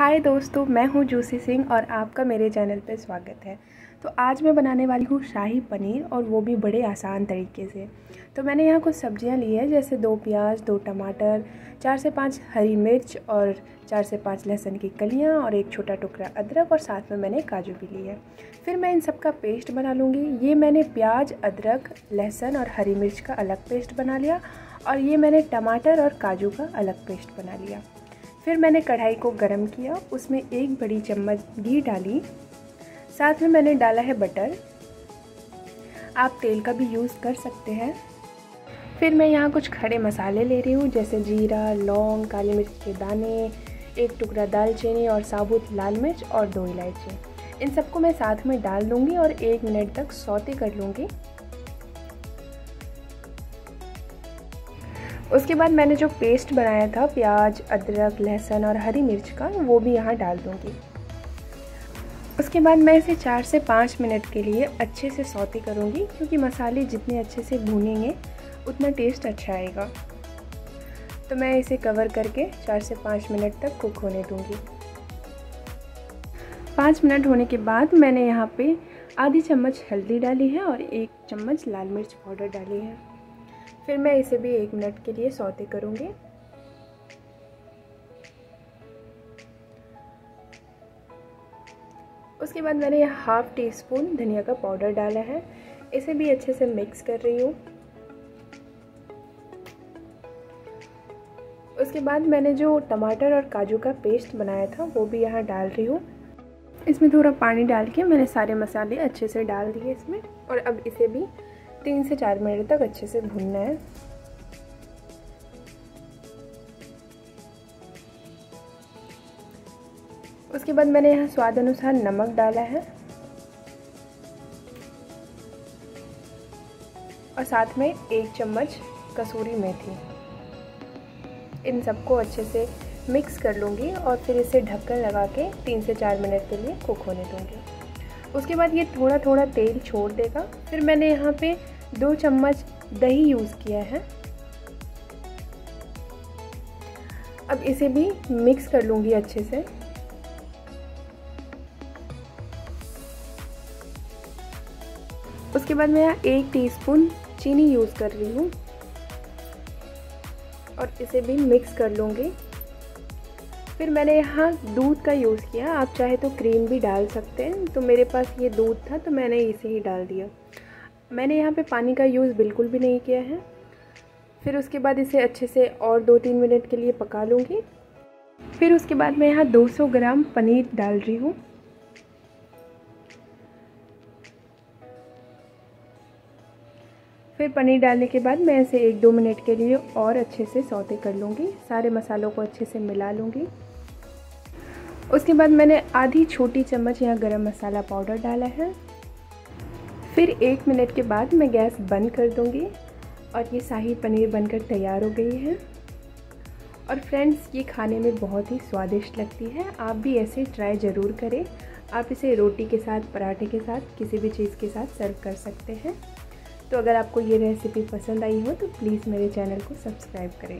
हाय दोस्तों, मैं हूँ जूसी सिंह और आपका मेरे चैनल पे स्वागत है। तो आज मैं बनाने वाली हूँ शाही पनीर और वो भी बड़े आसान तरीके से। तो मैंने यहाँ कुछ सब्ज़ियाँ ली है, जैसे दो प्याज, दो टमाटर, चार से पाँच हरी मिर्च और चार से पाँच लहसुन की कलियाँ और एक छोटा टुकड़ा अदरक और साथ में मैंने काजू भी ली है। फिर मैं इन सब का पेस्ट बना लूँगी। ये मैंने प्याज, अदरक, लहसुन और हरी मिर्च का अलग पेस्ट बना लिया और ये मैंने टमाटर और काजू का अलग पेस्ट बना लिया। फिर मैंने कढ़ाई को गरम किया, उसमें एक बड़ी चम्मच घी डाली। साथ में मैंने डाला है बटर। आप तेल का भी यूज़ कर सकते हैं। फिर मैं यहाँ कुछ खड़े मसाले ले रही हूँ, जैसे जीरा, लौंग, काली मिर्च के दाने, एक टुकड़ा दालचीनी और साबुत लाल मिर्च और दो इलायची। इन सबको मैं साथ में डाल दूँगी और एक मिनट तक सौते कर लूँगी। उसके बाद मैंने जो पेस्ट बनाया था, प्याज, अदरक, लहसुन और हरी मिर्च का, वो भी यहाँ डाल दूँगी। उसके बाद मैं इसे चार से पाँच मिनट के लिए अच्छे से सौते करूँगी, क्योंकि मसाले जितने अच्छे से भूनेंगे, उतना टेस्ट अच्छा आएगा। तो मैं इसे कवर करके चार से पाँच मिनट तक कुक होने दूँगी। पाँच मिनट होने के बाद मैंने यहाँ पे आधी चम्मच हल्दी डाली है और एक चम्मच लाल मिर्च पाउडर डाली है। फिर मैं इसे भी एक मिनट के लिए सौते करूँगी। उसके बाद मैंने हाफ़ टी स्पून धनिया का पाउडर डाला है। इसे भी अच्छे से मिक्स कर रही हूँ। उसके बाद मैंने जो टमाटर और काजू का पेस्ट बनाया था, वो भी यहाँ डाल रही हूँ। इसमें थोड़ा पानी डाल के मैंने सारे मसाले अच्छे से डाल दिए इसमें। और अब इसे भी तीन से चार मिनट तक अच्छे से भूनना है। उसके बाद मैंने यहाँ स्वाद अनुसार नमक डाला है। और साथ में एक चम्मच कसूरी मेथी। इन सबको अच्छे से मिक्स कर लूँगी और फिर इसे ढक्कन लगा के तीन से चार मिनट के लिए कुक होने दूँगी। उसके बाद ये थोड़ा थोड़ा तेल छोड़ देगा। फिर मैंने यहाँ पे दो चम्मच दही यूज़ किया है। अब इसे भी मिक्स कर लूँगी अच्छे से। उसके बाद मैं यहाँ एक टीस्पून चीनी यूज़ कर रही हूँ। और इसे भी मिक्स कर लूँगी। फिर मैंने यहाँ दूध का यूज़ किया। आप चाहे तो क्रीम भी डाल सकते हैं। तो मेरे पास ये दूध था तो मैंने इसे ही डाल दिया। मैंने यहाँ पे पानी का यूज़ बिल्कुल भी नहीं किया है। फिर उसके बाद इसे अच्छे से और दो तीन मिनट के लिए पका लूँगी। फिर उसके बाद मैं यहाँ 200 ग्राम पनीर डाल रही हूँ। फिर पनीर डालने के बाद मैं इसे एक दो मिनट के लिए और अच्छे से सौते कर लूँगी। सारे मसालों को अच्छे से मिला लूँगी। उसके बाद मैंने आधी छोटी चम्मच यहाँ गरम मसाला पाउडर डाला है। फिर एक मिनट के बाद मैं गैस बंद कर दूँगी और ये शाही पनीर बनकर तैयार हो गई है। और फ्रेंड्स, ये खाने में बहुत ही स्वादिष्ट लगती है। आप भी ऐसे ट्राई ज़रूर करें। आप इसे रोटी के साथ, पराठे के साथ, किसी भी चीज़ के साथ सर्व कर सकते हैं। तो अगर आपको ये रेसिपी पसंद आई हो तो प्लीज़ मेरे चैनल को सब्सक्राइब करें।